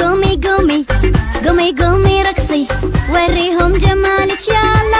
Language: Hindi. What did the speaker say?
गोमे गोमे गोमे गोमे रक्सी वरे हम जमाल चाल।